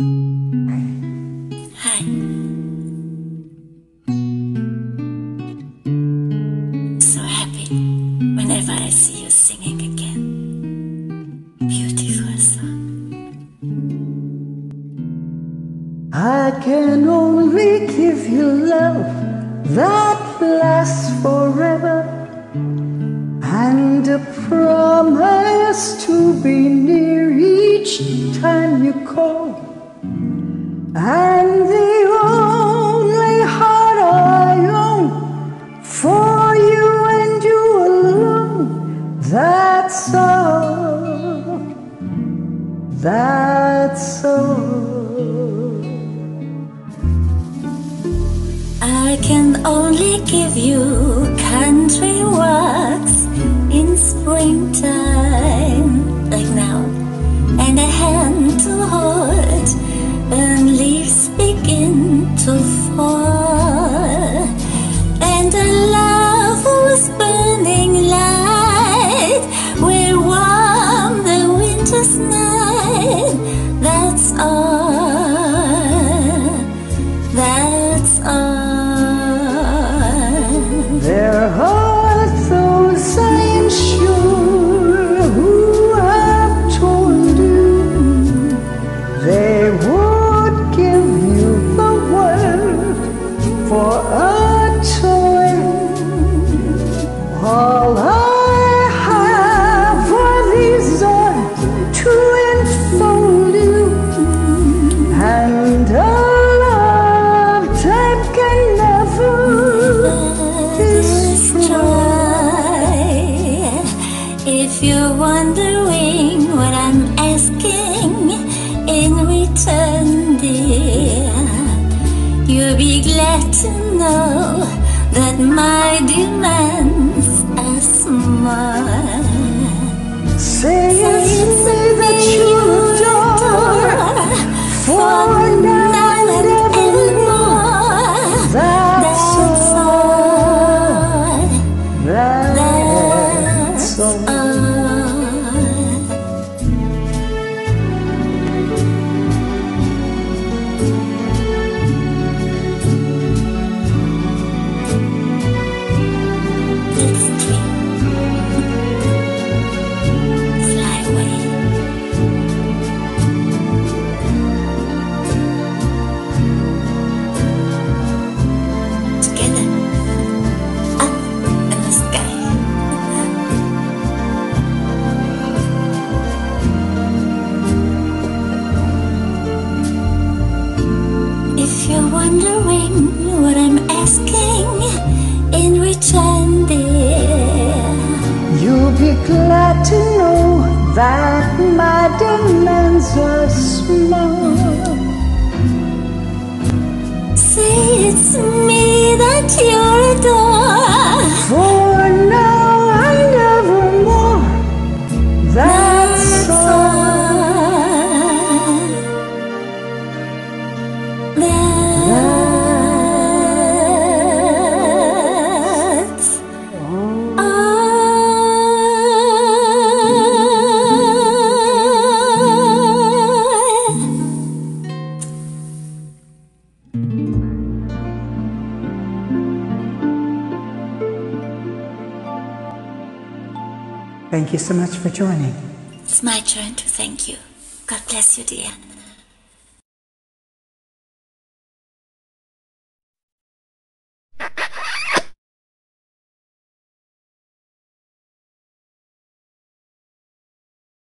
Hi. So happy whenever I see you singing again. Beautiful song. I can only give you love that lasts forever and a promise to be near each time you call. And the only heart I own for you and you alone. That's all. That's all. I can only give you country walks in springtime, like now, and a hand to hold begin to fall, and a love whose burning light will warm the winter's night. That's all. That's all. For a toy. All I have are these arms to enfold you, and a love that can never Destroy. If you're wondering what I'm asking to know that my demands are small. Say wondering what I'm asking in return, dear, You'll be glad to know that my demands are small. say it's me that you Thank you so much for joining. It's my turn to thank you. God bless you, dear.